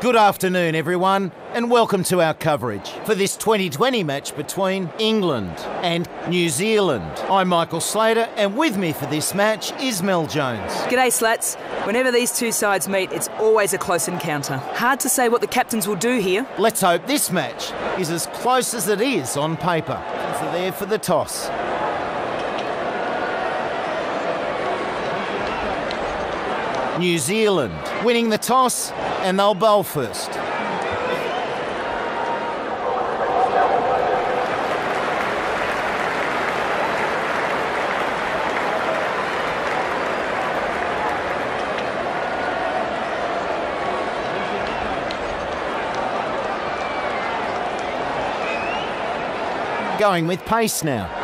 Good afternoon, everyone, and welcome to our coverage for this 2020 match between England and New Zealand. I'm Michael Slater, and with me for this match is Mel Jones. G'day, Slats. Whenever these two sides meet, it's always a close encounter. Hard to say what the captains will do here. Let's hope this match is as close as it is on paper. So there for the toss. New Zealand winning the toss and they'll bowl first. Going with pace now.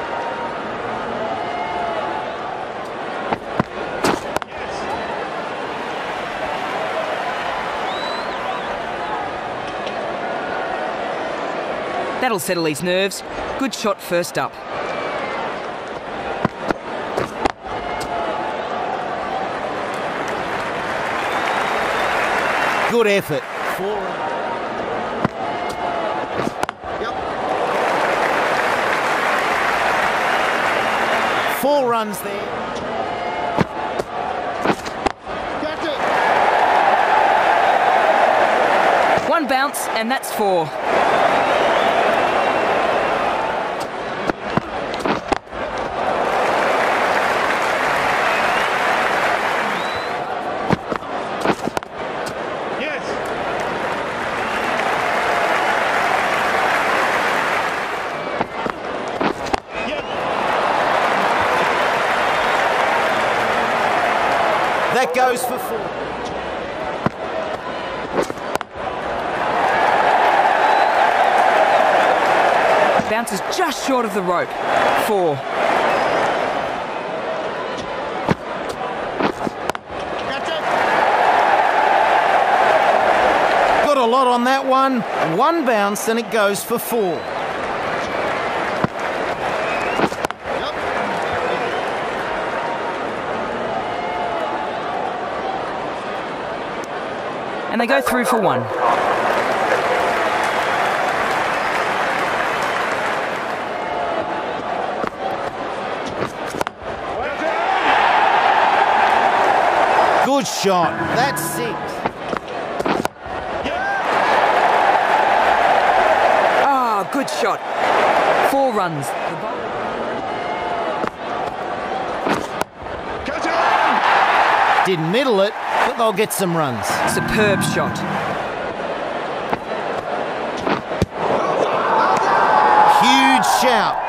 That'll settle his nerves. Good shot first up. Good effort. Four. Four runs there. One bounce, and that's four. That goes for four. Bounces just short of the rope. Four. Got a lot on that one. One bounce and it goes for four. And they go through for one. Good shot. That's six. Ah, good shot. Four runs. Didn't middle it, but they'll get some runs. Superb shot. Huge shout.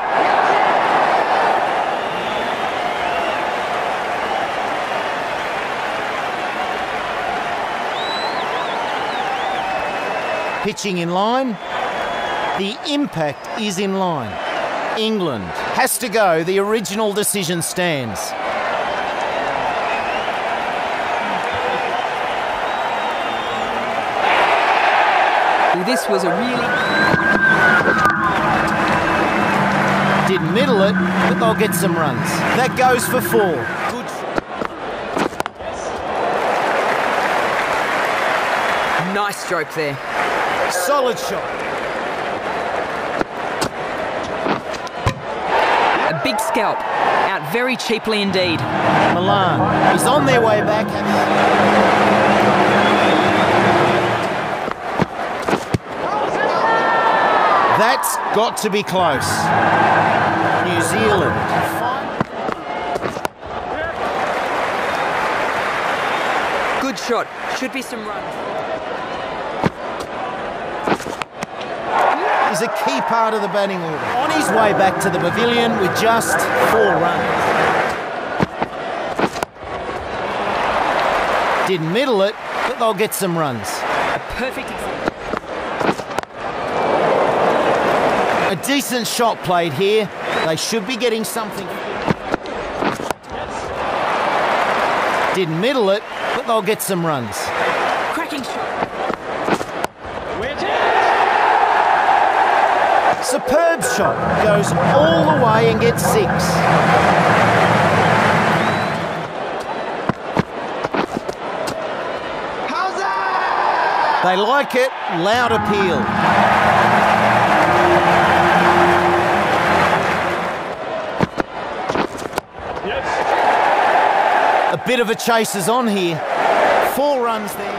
Pitching in line. The impact is in line. England has to go. The original decision stands. This was a really... Didn't middle it, but they'll get some runs. That goes for four. Good. Nice stroke there. Solid shot. A big scalp. Out very cheaply indeed. Milan is on their way back. That's got to be close. New Zealand. Good shot. Should be some runs. Is a key part of the batting order. On his way back to the pavilion with just four runs. Didn't middle it, but they'll get some runs. A perfect example. A decent shot played here. They should be getting something. Didn't middle it, but they'll get some runs. Cracking shot. Superb shot. Goes all the way and gets six. They like it. Loud appeal. Bit of a chase is on here. Four runs there.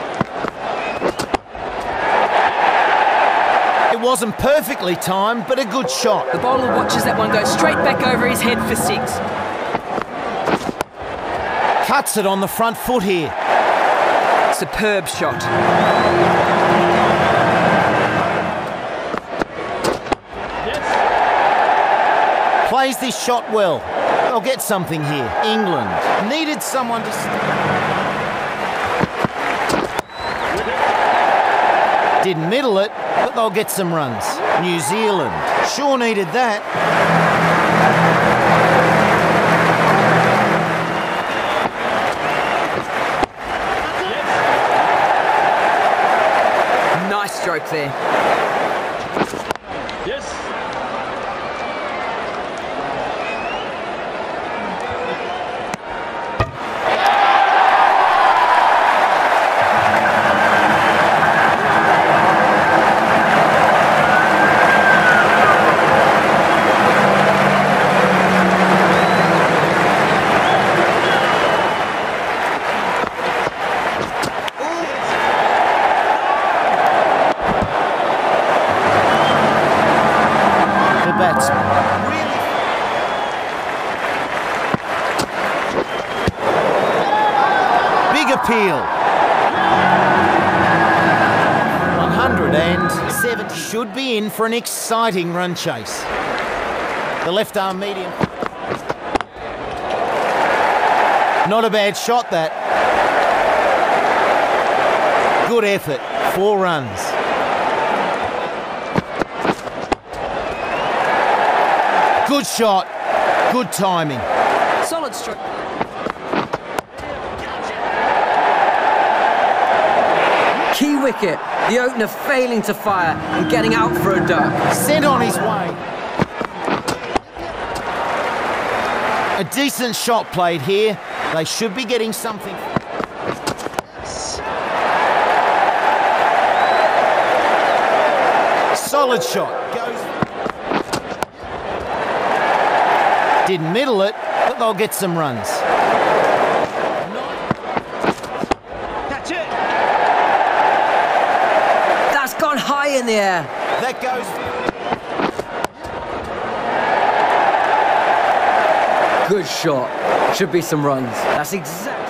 It wasn't perfectly timed, but a good shot. The bowler watches that one go straight back over his head for six. Cuts it on the front foot here. Superb shot. Plays this shot well. They'll get something here. England needed someone to. Didn't middle it, but they'll get some runs. New Zealand sure needed that. Nice stroke there. Yes. The batsman. Really. Big appeal. 107 should be in for an exciting run chase. The left arm medium. Not a bad shot, that. Good effort. Four runs. Good shot. Good timing. Solid stroke. Key wicket. The opener failing to fire and getting out for a duck. Sent on his way. A decent shot played here. They should be getting something. Solid shot. Goes. Didn't middle it, but they'll get some runs. That's it. That's gone high in the air. That goes. Good shot. Should be some runs. That's exactly...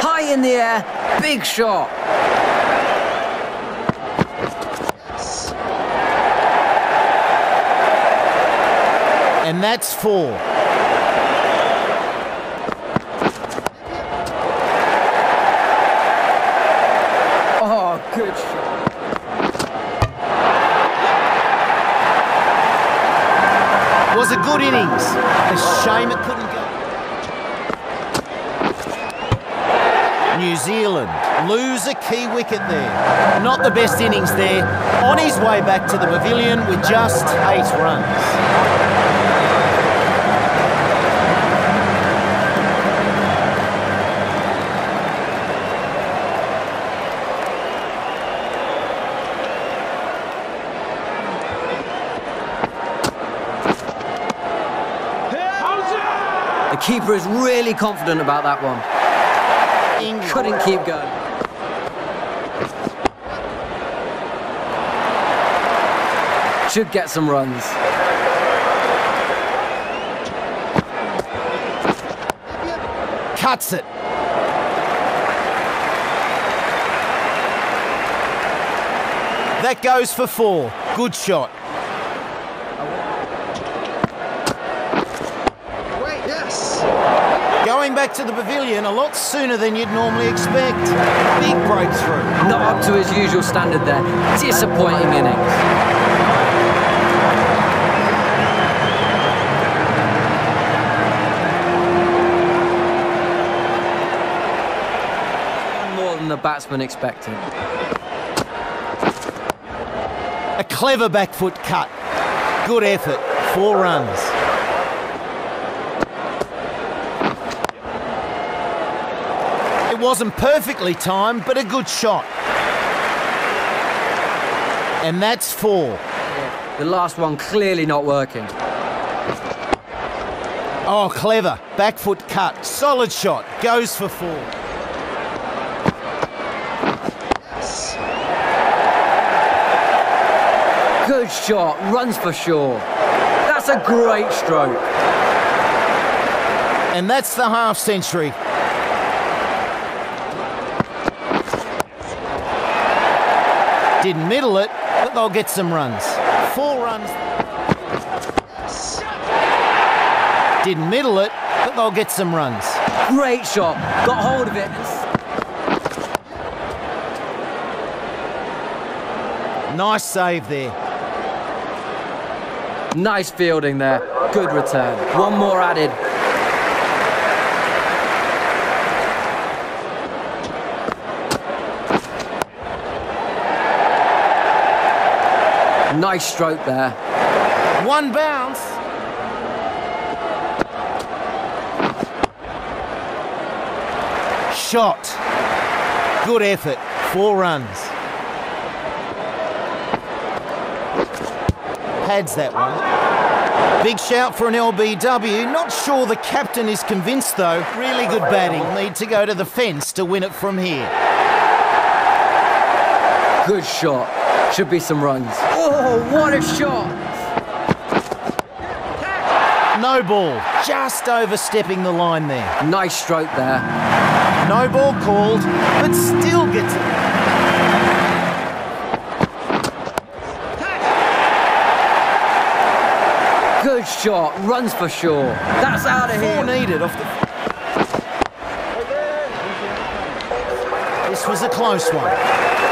High in the air. Big shot. And that's four. Was a good innings. A shame it couldn't go. New Zealand lose a key wicket there. Not the best innings there. On his way back to the pavilion with just eight runs. Keeper is really confident about that one. England. Couldn't keep going. Should get some runs. Cuts it. That goes for four. Good shot. Wait, yes. Going back to the pavilion a lot sooner than you'd normally expect. Big breakthrough. Not up to his usual standard there. Disappointing innings. More than the batsman expected. A clever back foot cut. Good effort. Four runs. It wasn't perfectly timed, but a good shot. And that's four. The last one clearly not working. Oh, clever. Back foot cut. Solid shot. Goes for four. Good shot, runs for sure. That's a great stroke. And that's the half century. Didn't middle it, but they'll get some runs. Four runs. Didn't middle it, but they'll get some runs. Great shot, got hold of it. Nice save there. Nice fielding there, good return. One more added. Nice stroke there. One bounce. Shot. Good effort. Four runs. Pads that one. Big shout for an LBW. Not sure the captain is convinced though. Really good batting. Need to go to the fence to win it from here. Good shot. Should be some runs. Oh, what a shot! No ball. Just overstepping the line there. Nice stroke there. No ball called, but still gets it. Good shot, runs for sure. That's out of here. Four here. needed off the. This was a close one.